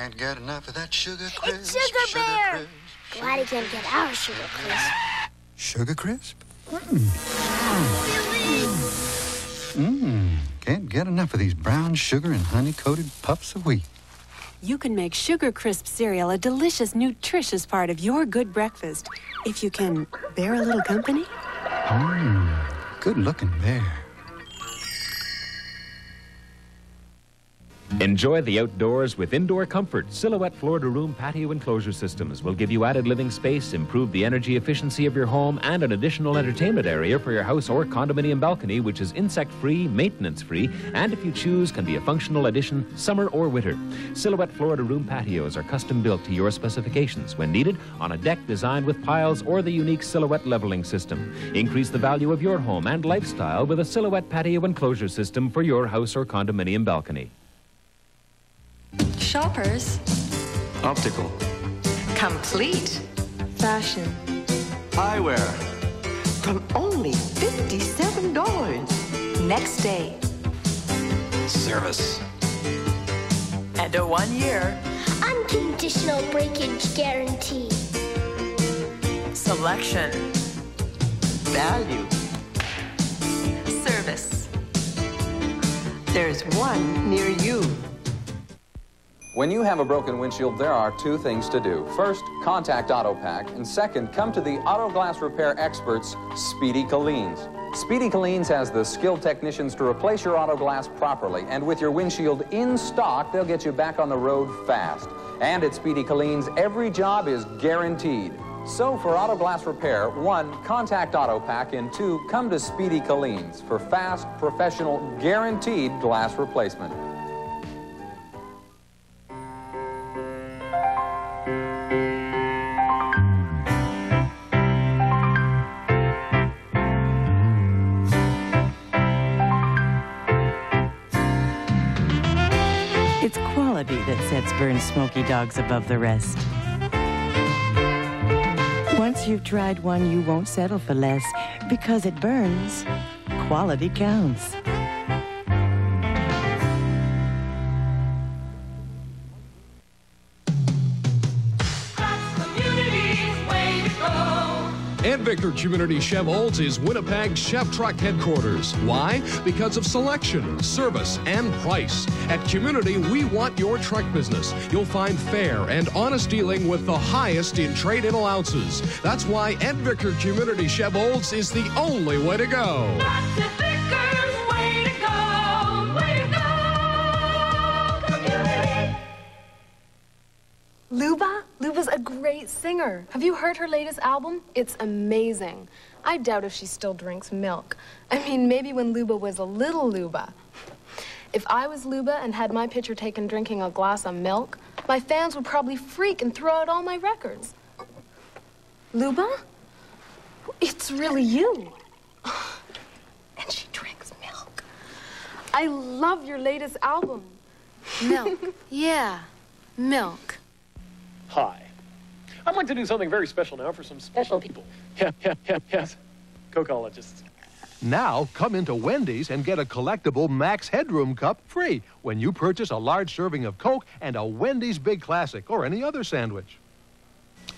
Can't get enough of that sugar crisp. It's Sugar Bear. Crisp. Glad he can't get our sugar crisp. Sugar crisp? Mmm. Can't get enough of these brown sugar and honey coated puffs of wheat. You can make Sugar Crisp cereal a delicious, nutritious part of your good breakfast if you can bear a little company. Mmm. Good looking bear. Enjoy the outdoors with indoor comfort. Silhouette floor to room patio enclosure systems will give you added living space, improve the energy efficiency of your home, and an additional entertainment area for your house or condominium balcony, which is insect free, maintenance free, and if you choose, can be a functional addition summer or winter. Silhouette floor to room patios are custom built to your specifications when needed on a deck designed with piles or the unique silhouette leveling system. Increase the value of your home and lifestyle with a silhouette patio enclosure system for your house or condominium balcony. Shoppers. Optical. Complete. Fashion. Eyewear. From only $57. Next day. Service. And a one year. Unconditional breakage guarantee. Selection. Value. Service. There's one near you. When you have a broken windshield, there are two things to do. First, contact Autopac, and second, come to the auto glass repair experts, Speedy Killeen's. Speedy Killeen's has the skilled technicians to replace your auto glass properly, and with your windshield in stock, they'll get you back on the road fast. And at Speedy Killeen's, every job is guaranteed. So for auto glass repair, one, contact Autopac, and two, come to Speedy Killeen's for fast, professional, guaranteed glass replacement. Dogs above the rest. Once you've tried one, you won't settle for less because it burns. Quality counts. Ed Vickar Community Chev Olds is Winnipeg's Chev Truck headquarters. Why? Because of selection, service, and price. At Community, we want your truck business. You'll find fair and honest dealing with the highest in trade-in allowances. That's why Ed Vickar Community Chev Olds is the only way to go. Luba? Luba's a great singer. Have you heard her latest album? It's amazing. I doubt if she still drinks milk. I mean, maybe when Luba was a little Luba. If I was Luba and had my picture taken drinking a glass of milk, my fans would probably freak and throw out all my records. Luba? It's really you. And she drinks milk. I love your latest album. Milk. yeah, milk. Hi. I'd like to do something very special now for some special people. Yeah, yeah, yeah, yes. Cocologists. Now, come into Wendy's and get a collectible Max Headroom cup free when you purchase a large serving of Coke and a Wendy's Big Classic or any other sandwich.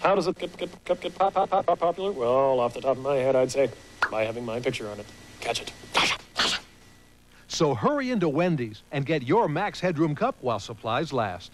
How does it get, get, get, get pop, pop, pop, pop popular? Well, off the top of my head, I'd say by having my picture on it. Catch it. So hurry into Wendy's and get your Max Headroom cup while supplies last.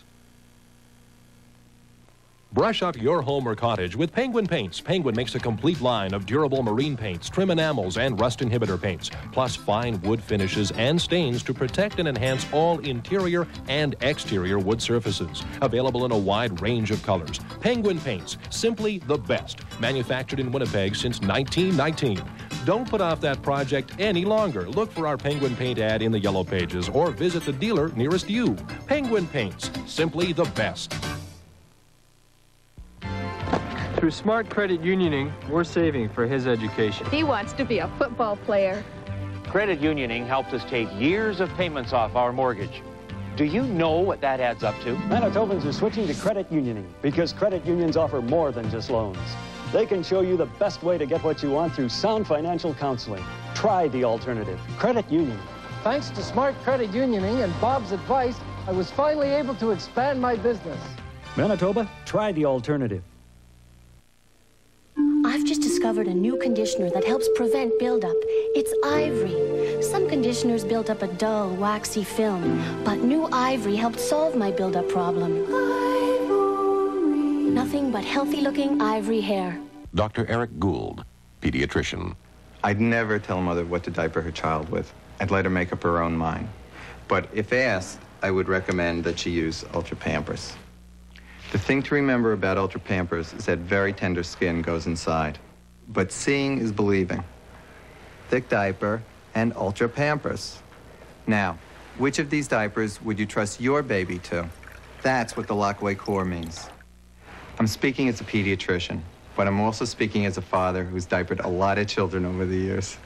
Brush up your home or cottage with Penguin Paints. Penguin makes a complete line of durable marine paints, trim enamels, and rust inhibitor paints, plus fine wood finishes and stains to protect and enhance all interior and exterior wood surfaces. Available in a wide range of colors. Penguin Paints, simply the best. Manufactured in Winnipeg since 1919. Don't put off that project any longer. Look for our Penguin Paint ad in the yellow pages or visit the dealer nearest you. Penguin Paints, simply the best. Through smart credit unioning, we're saving for his education. He wants to be a football player. Credit unioning helped us take years of payments off our mortgage. Do you know what that adds up to? Manitobans are switching to credit unioning because credit unions offer more than just loans. They can show you the best way to get what you want through sound financial counseling. Try the alternative. Credit union. Thanks to smart credit unioning and Bob's advice, I was finally able to expand my business. Manitoba, try the alternative. I've just discovered a new conditioner that helps prevent buildup. It's Ivory. Some conditioners built up a dull, waxy film, but new Ivory helped solve my buildup problem. Ivory. Nothing but healthy-looking ivory hair. Dr. Eric Gould, pediatrician. I'd never tell a mother what to diaper her child with. I'd let her make up her own mind. But if asked, I would recommend that she use Ultra Pampers. The thing to remember about Ultra Pampers is that very tender skin goes inside. But seeing is believing. Thick diaper and Ultra Pampers. Now, which of these diapers would you trust your baby to? That's what the Lockaway Core means. I'm speaking as a pediatrician, but I'm also speaking as a father who's diapered a lot of children over the years.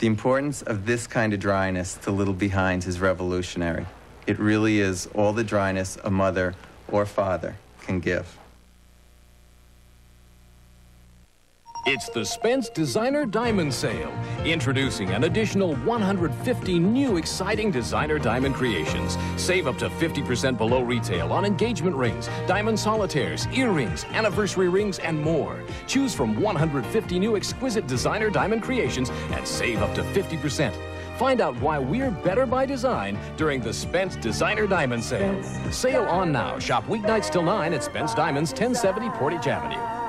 The importance of this kind of dryness to little behinds is revolutionary. It really is all the dryness a mother or father can give. It's the Spence Designer Diamond Sale, introducing an additional 150 new exciting designer diamond creations. Save up to 50% below retail on engagement rings, diamond solitaires, earrings, anniversary rings, and more. Choose from 150 new exquisite designer diamond creations and save up to 50%. Find out why we're better by design during the Spence Designer Diamond Sale. Sale on now. Shop weeknights till 9 at Spence Diamonds, 1070 Portage Avenue.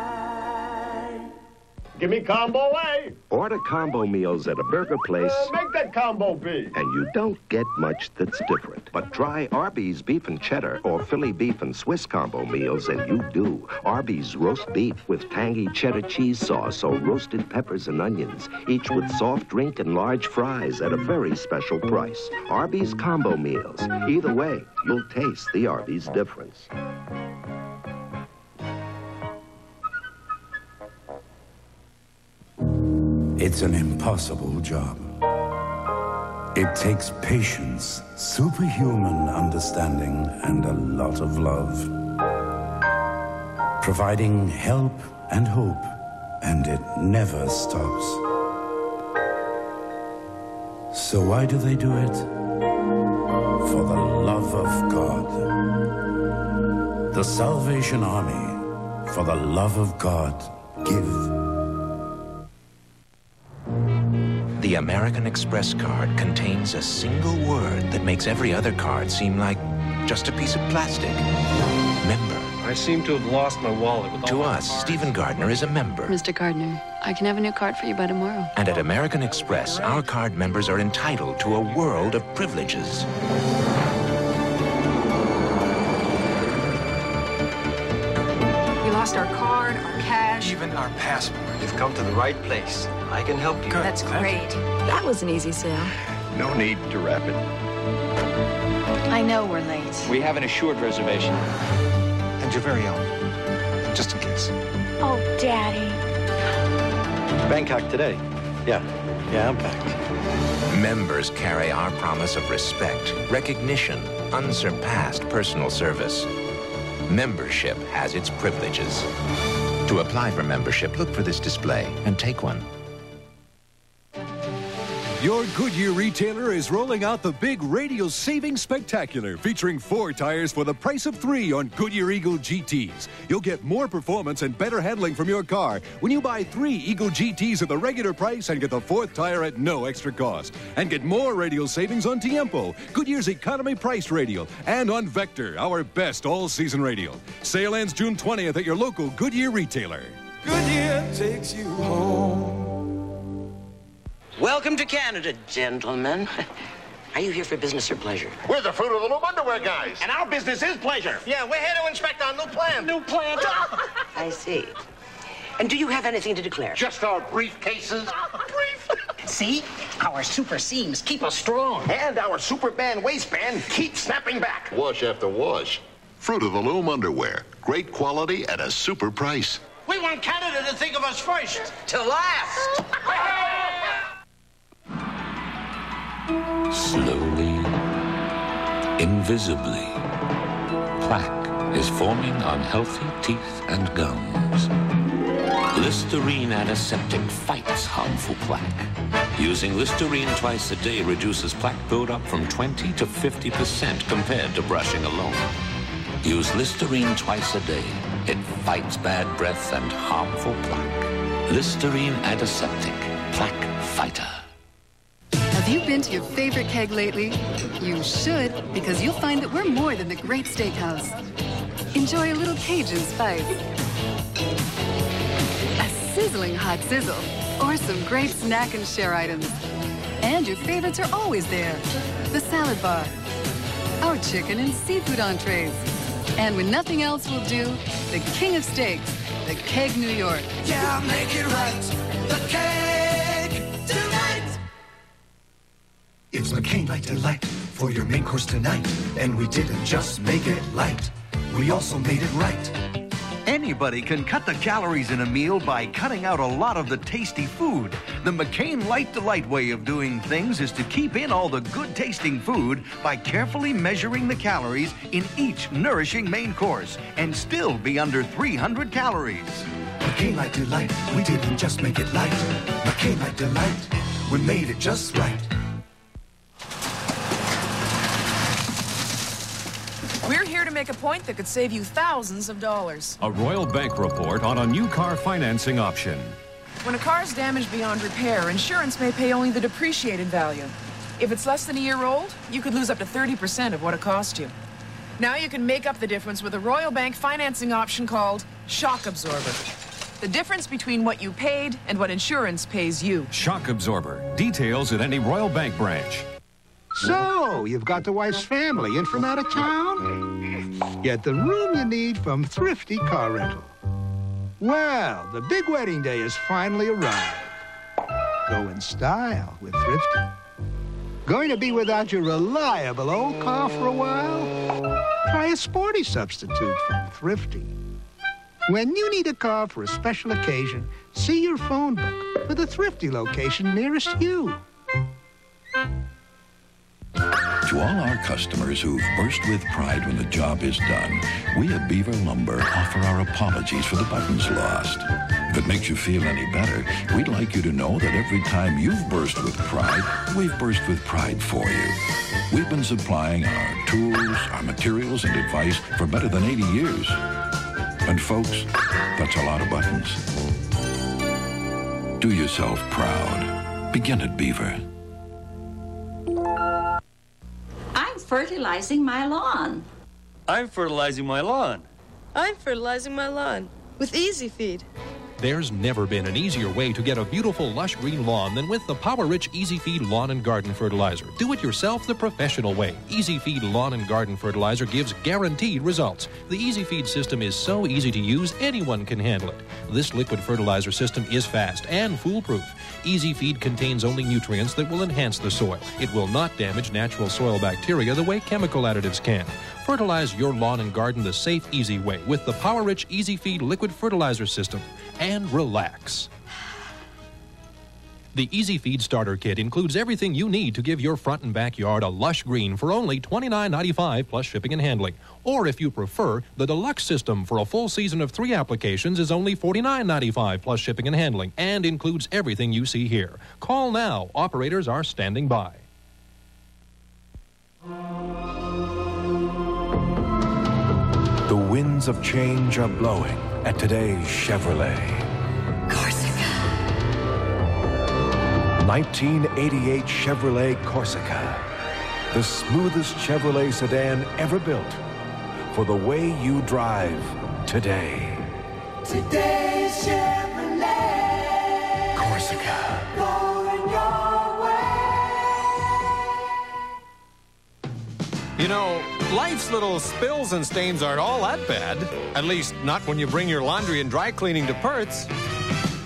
Give me combo A. Order combo meals at a burger place, Uh, make that combo B. and you don't get much that's different. But try Arby's beef and cheddar or Philly beef and Swiss combo meals, and you do. Arby's roast beef with tangy cheddar cheese sauce or roasted peppers and onions, each with soft drink and large fries at a very special price. Arby's combo meals. Either way, you'll taste the Arby's difference. It's an impossible job. It takes patience, superhuman understanding, and a lot of love. Providing help and hope, and it never stops. So why do they do it? For the love of God. The Salvation Army, for the love of God, give. The American Express card contains a single word that makes every other card seem like just a piece of plastic. Member. I seem to have lost my wallet with all To my us, cards. Stephen Gardner is a member. Mr. Gardner, I can have a new card for you by tomorrow. And at American Express, our card members are entitled to a world of privileges. Lost our card, our cash. Even our passport. You've come to the right place. I can help you. That's great. That was an easy sale. No need to wrap it. I know we're late. We have an assured reservation. And your very own. Just in case. Oh, Daddy. Bangkok today. Yeah. Yeah, I'm packed. Members carry our promise of respect, recognition, unsurpassed personal service. Membership has its privileges. To apply for membership, look for this display and take one. Your Goodyear retailer is rolling out the big radial savings spectacular featuring four tires for the price of three on Goodyear Eagle GTs. You'll get more performance and better handling from your car when you buy three Eagle GTs at the regular price and get the fourth tire at no extra cost. And get more radial savings on Tiempo, Goodyear's economy priced radial, and on Vector, our best all season radial. Sale ends June 20th at your local Goodyear retailer. Goodyear takes you home. Welcome to Canada, gentlemen. Are you here for business or pleasure? We're the Fruit of the Loom underwear guys. And our business is pleasure. Yeah, we're here to inspect our new plant. New plant? I see. And do you have anything to declare? Just our briefcases. Brief. See? Our super seams keep us strong. And our super band waistband keeps snapping back. Wash after wash. Fruit of the Loom underwear. Great quality at a super price. We want Canada to think of us first. To last. Slowly, invisibly, plaque is forming on healthy teeth and gums. Listerine antiseptic fights harmful plaque. Using Listerine twice a day reduces plaque buildup from 20 to 50% compared to brushing alone. Use Listerine twice a day. It fights bad breath and harmful plaque. Listerine Antiseptic Plaque Fighter. You been to your favorite keg lately? You should, because you'll find that we're more than the great steakhouse. Enjoy a little Cajun spice, a sizzling hot sizzle, or some great snack and share items. And your favorites are always there. The salad bar, our chicken and seafood entrees. And when nothing else will do, the king of steaks, the Keg New York. Yeah, make it right. The keg It's McCain Lite Delite for your main course tonight. And we didn't just make it light, we also made it right. Anybody can cut the calories in a meal by cutting out a lot of the tasty food. The McCain Lite Delite way of doing things is to keep in all the good tasting food by carefully measuring the calories in each nourishing main course and still be under 300 calories. McCain Lite Delite, we didn't just make it light. McCain Lite Delite, we made it just right. Make a point that could save you thousands of dollars. A Royal Bank report on a new car financing option. When a car is damaged beyond repair, insurance may pay only the depreciated value. If it's less than a year old, you could lose up to 30% of what it cost you. Now you can make up the difference with a Royal Bank financing option called Shock Absorber. The difference between what you paid and what insurance pays you. Shock Absorber. Details at any Royal Bank branch. So, you've got the wife's family in from out of town? Get the room you need from Thrifty Car Rental. Well, the big wedding day has finally arrived. Go in style with Thrifty. Going to be without your reliable old car for a while? Try a sporty substitute from Thrifty. When you need a car for a special occasion, see your phone book for the Thrifty location nearest you. To all our customers who've burst with pride when the job is done, we at Beaver Lumber offer our apologies for the buttons lost. If it makes you feel any better, we'd like you to know that every time you've burst with pride, we've burst with pride for you. We've been supplying our tools, our materials, and advice for better than 80 years. And folks, that's a lot of buttons. Do yourself proud. Begin at Beaver. Fertilizing my lawn. I'm fertilizing my lawn. I'm fertilizing my lawn with Easy Feed. There's never been an easier way to get a beautiful, lush green lawn than with the Power Rich Easy Feed Lawn and Garden Fertilizer. Do it yourself the professional way. Easy Feed Lawn and Garden Fertilizer gives guaranteed results. The Easy Feed system is so easy to use, anyone can handle it. This liquid fertilizer system is fast and foolproof. Easy Feed contains only nutrients that will enhance the soil. It will not damage natural soil bacteria the way chemical additives can. Fertilize your lawn and garden the safe, easy way with the Power Rich Easy Feed liquid fertilizer system. And relax. The Easy Feed Starter Kit includes everything you need to give your front and backyard a lush green for only $29.95 plus shipping and handling. Or if you prefer, the Deluxe system for a full season of three applications is only $49.95 plus shipping and handling and includes everything you see here. Call now. Operators are standing by. Winds of change are blowing at today's Chevrolet. Corsica. 1988 Chevrolet Corsica. The smoothest Chevrolet sedan ever built for the way you drive today. Today's Chevrolet. Corsica. Going your way. You know, life's little spills and stains aren't all that bad. At least, not when you bring your laundry and dry cleaning to Perth's.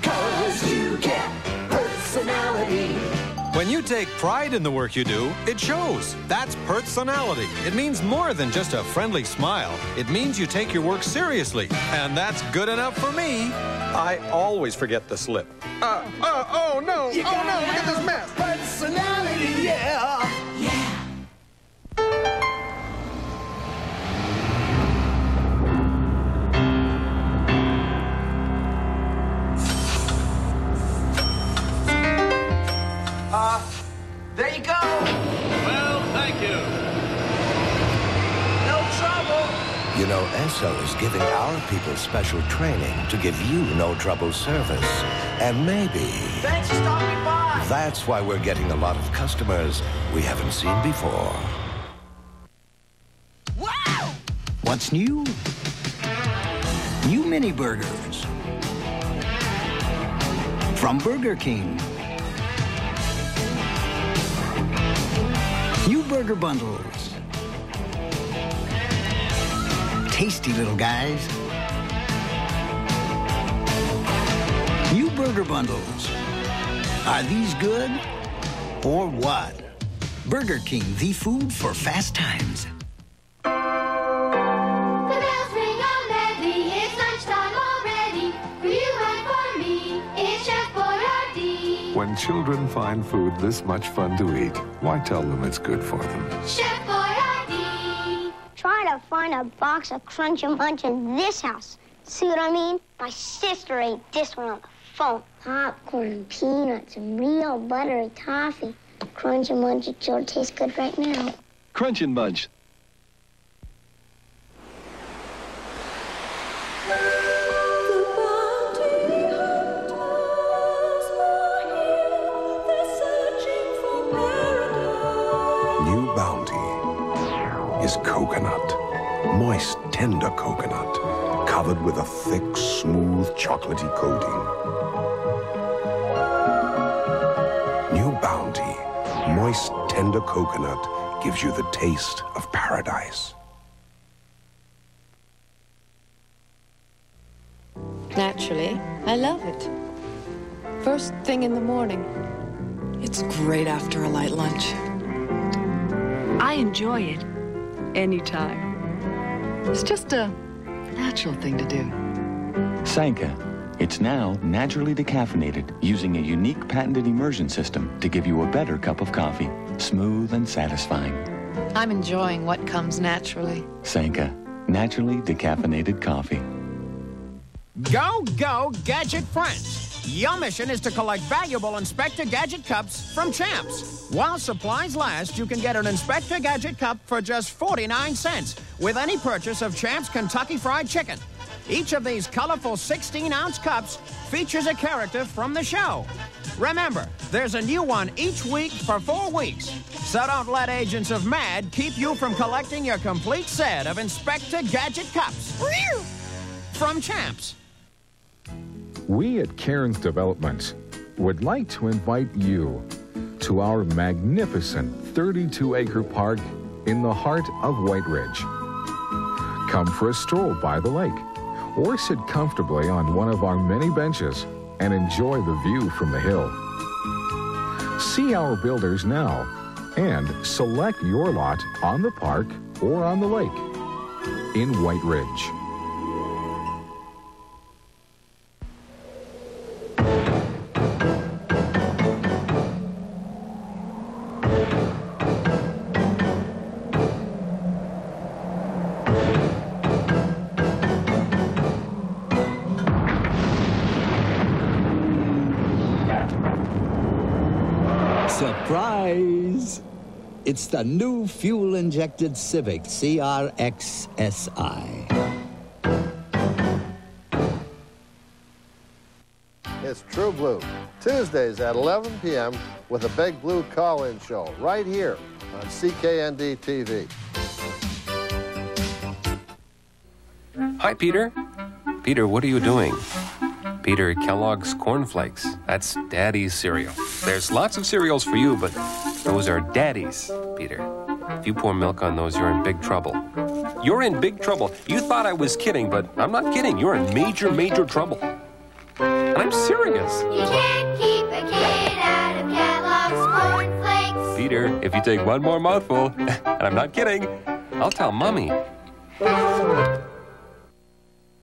Cause you get personality. When you take pride in the work you do, it shows. That's personality. It means more than just a friendly smile. It means you take your work seriously. And that's good enough for me. I always forget the slip. Uh, uh, oh no, You oh no, look at this mess. People special training to give you no trouble service. And maybe... Thanks for stopping by. That's why we're getting a lot of customers we haven't seen before. Wow! What's new? New mini burgers. From Burger King. New burger bundles. Tasty little guys. Burger bundles. Are these good? Or what? Burger King, the food for fast times. The bells ring on medley, it's lunchtime already. For you and for me, it's Chef Boyardee. When children find food this much fun to eat, why tell them it's good for them? Chef Boyardee. Try to find a box of Crunch and Munch in this house. See what I mean? My sister ate this one on the phone. Popcorn, peanuts, and real buttery toffee. Crunch and Munch, it sure tastes good right now. Crunch and Munch. New Bounty is coconut. Moist, tender coconut. Covered with a thick, smooth, chocolatey coating. New Bounty. Moist, tender coconut gives you the taste of paradise. Naturally, I love it. First thing in the morning. It's great after a light lunch. I enjoy it anytime. It's just a natural thing to do. Sanka. It's now naturally decaffeinated using a unique patented immersion system to give you a better cup of coffee. Smooth and satisfying. I'm enjoying what comes naturally. Sanka. Naturally decaffeinated coffee. Go, go, Gadget Friends! Your mission is to collect valuable Inspector Gadget cups from Champs. While supplies last, you can get an Inspector Gadget cup for just 49 cents with any purchase of Champs Kentucky Fried Chicken. Each of these colorful 16 ounce cups features a character from the show. Remember, there's a new one each week for four weeks. So don't let Agents of Mad keep you from collecting your complete set of Inspector Gadget cups. From Champs. We at Cairns Development would like to invite you to our magnificent 32 acre park in the heart of Whyte Ridge. Come for a stroll by the lake or sit comfortably on one of our many benches and enjoy the view from the hill. See our builders now and select your lot on the park or on the lake in Whyte Ridge. Surprise! It's the new fuel injected Civic CRX SI. It's True Blue, Tuesdays at 11 p.m. with a Big Blue call-in show right here on CKND TV. Hi, Peter. Peter, what are you doing? Peter, Kellogg's Corn Flakes. That's Daddy's cereal. There's lots of cereals for you, but those are daddies, Peter. If you pour milk on those, you're in big trouble. You're in big trouble. You thought I was kidding, but I'm not kidding. You're in major, major trouble. And I'm serious. You can't keep a kid out of Kellogg's Corn Flakes. Peter, if you take one more mouthful, and I'm not kidding, I'll tell Mommy.